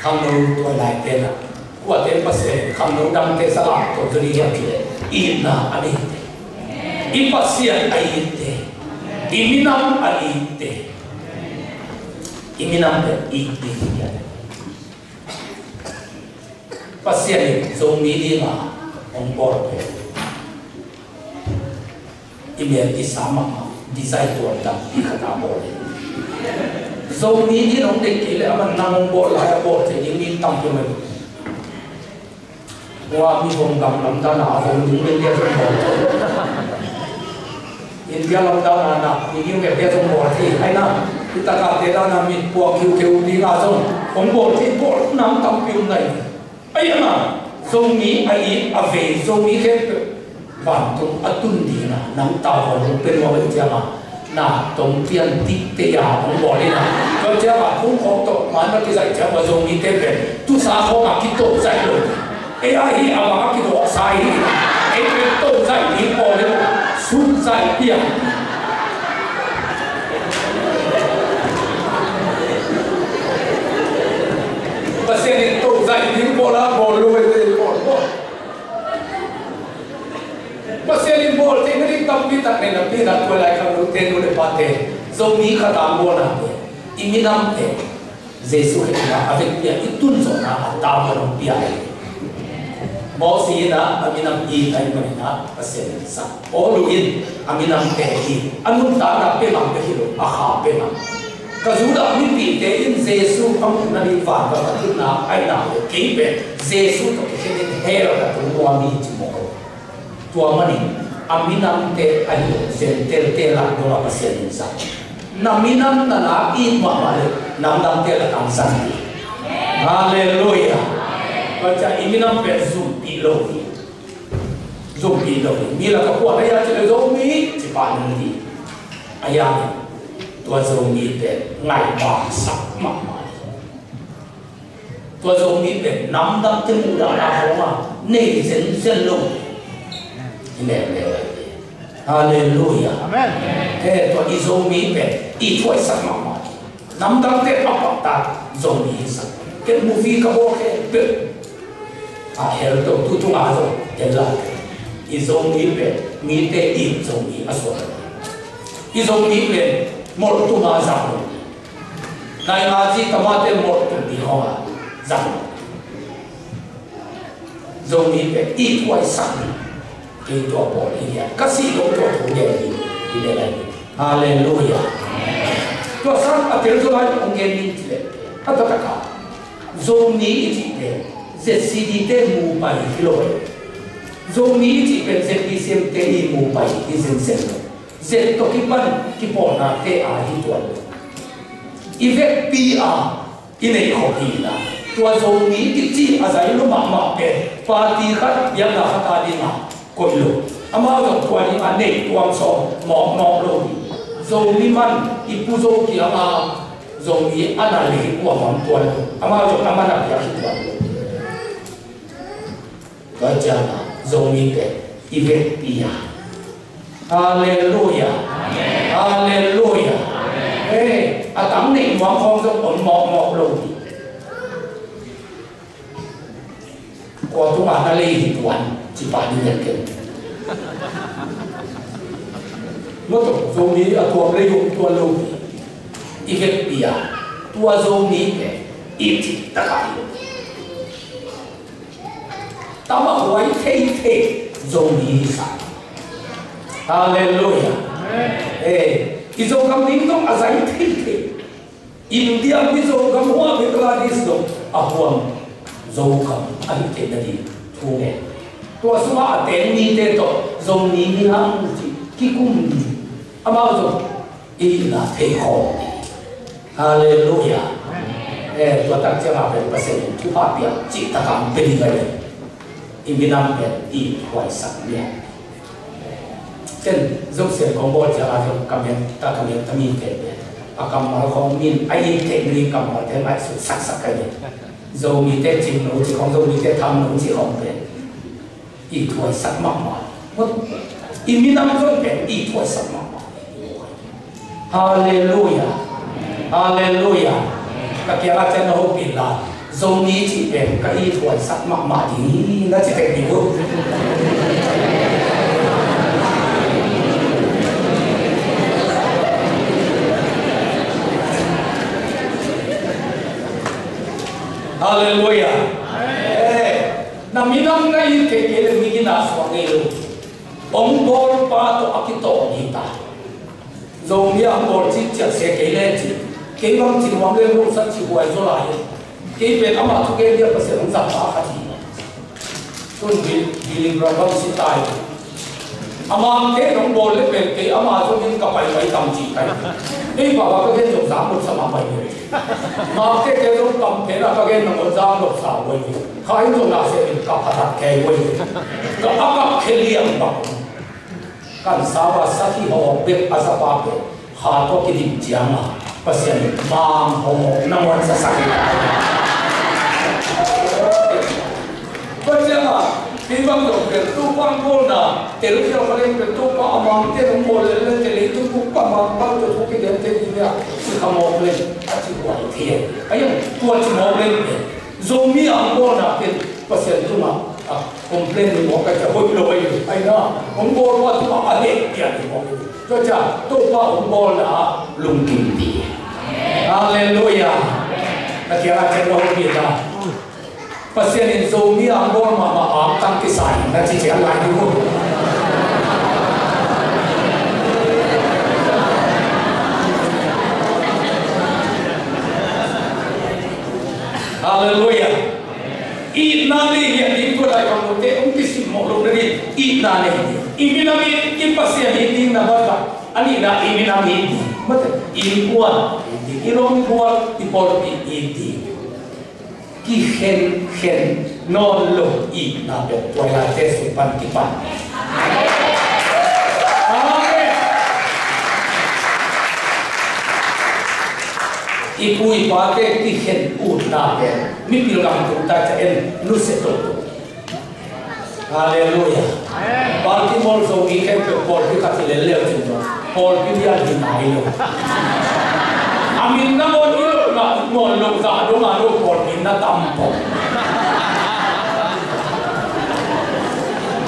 không đâu tôi lại tiền là của tiền bác sĩ, không đâu đâm tên sao làm tôi tôi đi học kia in na anh ấy. In bác sĩ anh ấy thế in minam anh ấy thế in minam anh ấy thế bác sĩ anh dùng mi đi mà ông bỏ rồi. Thế email đi sao mà, đi sama design tuan dah di kata boleh zo ni ni nong dek kile aman bộ bo la bộ te ni mình tam tu mình. Qua mi ta gam lam những bên kia trong bộ dia kia bo ta lam da na những bên kia trong bộ thì hay ti ai ta gặp thế ta da mình bộ po kiểu đi ra ga song bộ thì bộ bo nam tam piu này. Ấy mà zo ni ấy à về zo nghĩ thế bản tung atun đi na nắm tàu vào lúc bên ngoài bên mà. Na tổng tiền tít tê à, ya cũng bỏ đi cho cha mà cũng không mà nó cái giải cha mà dùng như thế về tu sa không mà cái tổ dạy được? ai ai à mà cái tổ sai ai cái tổ giải đi bỏ đi xuống giải tiền và xem tổ dạy đi bỏ là bỏ luôn bỏ bỏ Pasal bol te ngari tapi là biết nabi nak lại lai kam te no le pate zo mi khata mo na te iminam te Jesu ke na avec pia itun zo na mo si na aminam i kai ma na sa o lu in aminam te i anum ta na pe mang pe hilo a kha pe mang ka zu da mi pi te in Jesu kam na ni na ai na ke pe Jesu to ke ni hero ka tu wa mi ti mo mani aminam sa na minam na là i ma mà le nam dam tiền là cảm giác hallelujah. Baca iminam pe zum về lo ni zum pi lo ni mi la ka kwa chỉ là zo mi ti pa đi ai aya tôi dùng mi để ngày ba sắp mà ma tua zo mi nắm nam dam te mu là không ho ma dân dân sen nè nè Hallelujah. Amen. Thế tôi đi dấu mỹ về ít tuổi sắc mà mà nắm đăng tết bọc bọc ta dấu mỹ sắc cái mù vi cả bộ cái bự à hiểu tôi tu tu ngã rồi. Cái là đi dấu mỹ về mỹ tê ít dấu mỹ à số đi dấu mỹ về một tu ngã rằng này ngã chỉ tama tê một tu đi hoa rằng dấu mỹ về ít tuổi sắc chỗ bỏ đi ya cái gì cũng chỗ thủ nhẹ đi đi đây này hallelujah to sang a tel zo lai ong gen ni tile a to ta ka zo ni ti de ze si di te mu pai kilo zo ni ti pe ze pi sem te i mu đi i zen quang ze mỏ mỏ pan ki ni ti ti a zai lu ma ma pe pa ti khat yang na khat a di na ko lo ama zo to ni ma nei tuam so mo mo lo ni zo tu đi kiện nó tổ dâu ní ở tuồng lấy dụng tua lâu ý cái bìa tua dâu ní để ít thì tất cả ta mà quay thế thế dâu ní sao Hallelujah ê cái dâu cầm nín không à giải thế thế India cái dâu cầm hoa với Gladys đâu à huang dâu cầm anh thế là gì thu nghe tua suma ten ni te to zong ni ni hang chi ki kum ni ama zo i la te ho hallelujah. Eh tua tak chama pe pa se tu pa pia chi ta kam pe ni ga i mi nam pe i kwai sa ni chen zong se kong bo cha la zong kam yen ta kam yen ta mi te a kam ma kong min ai te ni kam ma te mai su sak sak ka ni zo mi te chin no chi kong zo mi te tham no chi kong pe i mi hallelujah hallelujah kia là chen ho pin la zo ni chi pen ka i thuai sat ma ma di na chi tek ni ko Hallelujah. Na minam na i ke ke le mi gina so pa to akito ni ta. Zo mi ang bor chi cha cái ke le chi. Ke wang chi wang le lo sa chi wai zo lai. Ke pe ama to ke dia pa se ong sa pa ka chi. Kun ra si tai. Ama ke nong bor le pe ke ama zo min ka pai pai tam chi kai. Ei ba ba ke zo sa mo sa ma pai ni. Ma ke ke zo tam pe na ka ke nong za no sa wai. Khai zo na se in ka pa ta ke wai. Ka aka ke liang ba. Kan sa ba sa thi ho be a sa pa pe. Ha to ki dim chiang ma. Pasien mang ho na mo sa sa. Pasien ma được cái tu quang cô na để lúc sau cái cái tu qua amang cái nó lên lên lấy tu cũng qua bao giờ vậy lên chỉ ấy tua chỉ lên zoom mi pasien tu mà. À complain ni mo cái cái hoi ai na ông cô qua tu mà hết tiền ni mo cho cha tu qua ông cô là lung kim ti Hallelujah. Nakira chen lo hi ta. Pasien in zo mi ang bo ma ma ang tang ki sai na chi che lai ni ko. Hallelujah. I na ni hi ni ko lai ka mo te um ki si mo lo ni i na ni. I mi na mi ki pasien hi ni na ba ka. Ani na i mi na mi. Mate i kuan. I rom kuan i por i i ti. Ki hen hen no lo i na be to la te su pan ki pan. Amen. ipu ipate ti hen u na pe mi pil gam tu ta cha en nu se to hallelujah baltimore so mi ke pe por ki ka le le chu no por ki ya di nai lo amin na mo ni lo na mo lo za do ma lúc por mình na tam po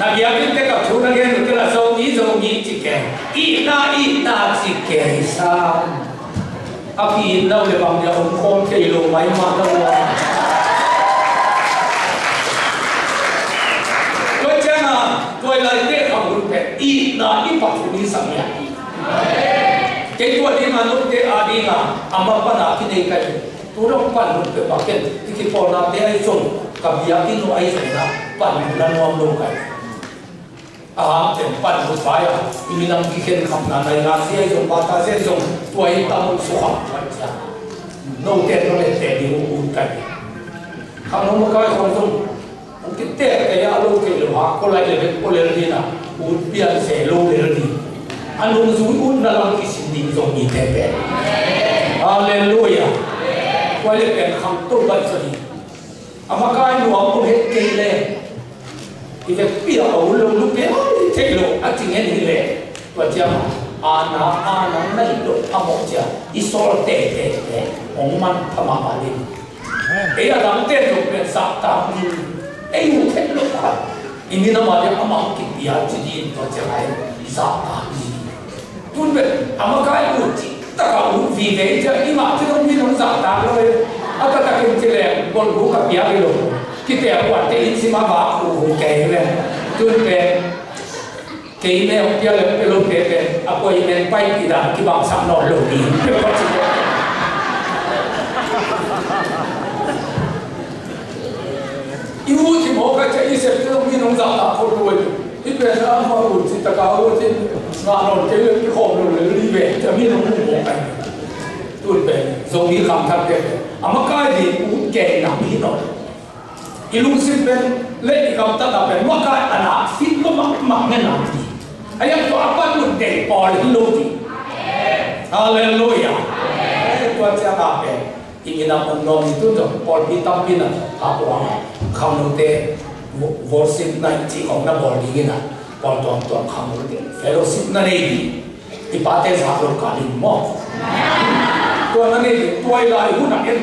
na ya ki te ka chu na ge nu ke la so ni so ni chi na ít na chi ke sao. a pi đâu để bằng giờ ông con cái lô máy mà đâu à tôi chắc là tôi lại để phòng được cái ít na ít bắt đi sang nhà cái tôi đi mà lúc cái à đi là à mà bắt là cái này cái tu đâu bắt được cái bắt à, cái cái cái là thế ấy dùng gặp việc cái nó ai dùng là bắt là nó không cái à tiền bắt một bài à mình làm cái khen khăm là này là sẽ dùng bắt ta sẽ dùng tôi tâm số học vậy chứ nô tiền nó để tiền đi cái không nó một cái không dùng. Cái tiền cái alo cái lo học lại là cô lên đi nào. Uống bia sẽ lâu để đi uống là làm cái gì đi dùng gì thế bé. Hallelujah. Bận rồi à mà cái nó cũng hết cái này thì cái bia ấu lâu lúc bé thế lộ. À chỉ nghe đi lệ và chăng ana ana nai do amo cha isol te te te ong man thama ma ni e ya dam te do pe sa ta ni e u te lo ka i ni na ma de ama ki pia chi di to cha ai sa ta kun amakai uti taka un vive ja ima te non vi non sa ta lo e ata é? ke te le kon bu ka pia lo ki te Que te in que é u u ke le tu pe ke me o pia le pe lo pe pe a po é men pai é da que ba sa no lo ni o ko ti que é mo que é i se te que vi non é ta ko lo e a ta ta ki chi le bol bu ka pia ki lo ki te a wa te in si ma ba ku hu ke le tun be cái này ông kia là cái lúc cái cái à quay men bay thì đã cái bằng sẵn nọ lổ đi được không chị yêu thì mỗi cái chạy sẽ cái ông đi nông dân là không đuổi ít về nó mà đủ thì tất cả luôn thì ngã nổi cái cái khổ rồi đi về cho mình không một cái tôi về giống như khám thắt cái à mà cái gì cũng kể nằm đi nổi ilung sin ben le ikam ta da ben wa ka ana fit lo mak mak men nam ti ayam to apa tu de pol lo ti hallelujah ai to cha ka ben ingin na pon nom tu to pol pi tam pi na ha wa kham no te worship worshipna chi khong na bol ding na pol tom toàn kham ro de fellowship na nei di ti pa te sa ro ka ni mo to na anh di toi lai hu na em,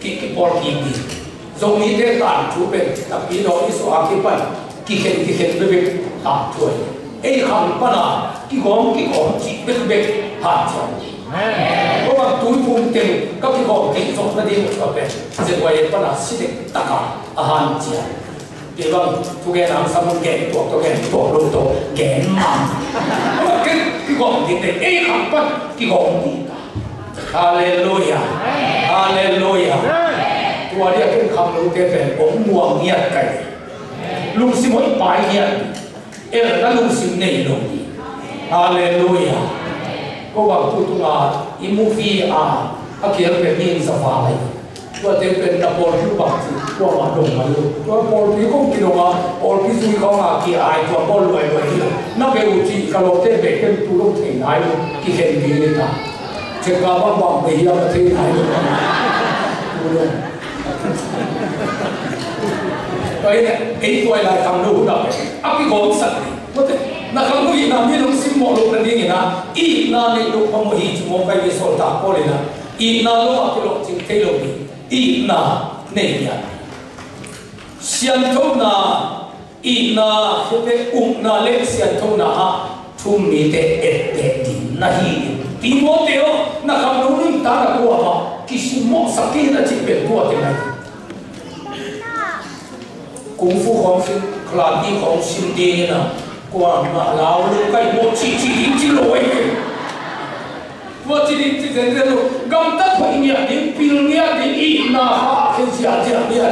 cái cái pol ki di giống như thế ta chu pe ta pi ro i so a ki pa ki khen ki khen be be ta chu ei không pa à, ki gom ki gom chỉ be be ha chu có bằng túi phun tiền các cái gò kính rộng ra đi một cái về dịch quay đến à, là xích tắc cả à hàn chỉ 1번 도개랑 3번 개, 또 도 개, 또 로또 개 만. 그 그거 없는데 A 한번 이거 없니 까? 할렐루 야, 할렐루 야. 또 아니야 그 감로 개배 엉무왕 이야 기. 룽시몬 바이 야. 에르나 룽심 네이 노. 할렐루 야. 그거 봐, 또 동안 이 무비 아, 아기를 배민 사파 이. này ว่าเต็มเป็นตะโพนที่บักตัวมาดงมาลูตัวโพนที่คงกิโลมาโอลพิสุยเขามากี่อายตัวบอลรวยรวยที่นับเป็นอุจิกะโลเตเบกเป็นตุลงเทงไายกี่เห็นดีเลยตาเช็คกาบังบังไปเฮียมาเทงไายตุลงไอ้เนี่ยไอ้ตัวอะไรทำรู้ดับอ่ะพี่โกงสัตว์ว่าแต่นักขังผู้หญิงน่ะมีลูกซิมโมลูกนั่นเองนะอีน่าในลูกพมหิจมไปวิโสตาโคเลยนะอีน่าลูกอ่ะที่ลูกจริงเทโลดี i na ne ya sian tho na i na hete um na le sian tho na ha thum mi te et te di na hi ti mo te o na kham lu ni ta na ko ha ki si mo sa sakhi na chi pe ko te na kung fu khong sin klan di khong sin de na kwa ma lao lu kai mo chi chi chi loi tua chỉ đi chỉ đến đến gam tất phải nhẹ đến pil nhẹ đến ít na ha khi chia chia nhẹ